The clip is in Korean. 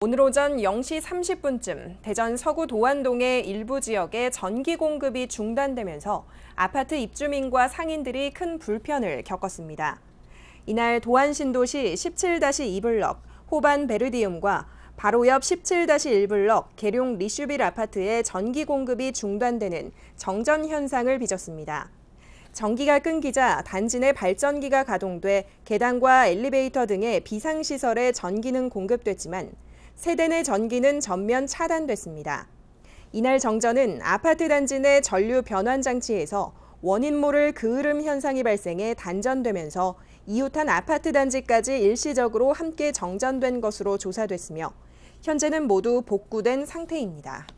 오늘 오전 0시 30분쯤 대전 서구 도안동의 일부 지역에 전기 공급이 중단되면서 아파트 입주민과 상인들이 큰 불편을 겪었습니다. 이날 도안신도시 17-2블럭 호반 베르디움과 바로 옆 17-1블럭 계룡 리슈빌 아파트의 전기 공급이 중단되는 정전 현상을 빚었습니다. 전기가 끊기자 단지 내 발전기가 가동돼 계단과 엘리베이터 등의 비상시설에 전기는 공급됐지만 세대 내 전기는 전면 차단됐습니다. 이날 정전은 아파트 단지 내 전류 변환 장치에서 원인 모를 그을음 현상이 발생해 단전되면서 이웃한 아파트 단지까지 일시적으로 함께 정전된 것으로 조사됐으며 현재는 모두 복구된 상태입니다.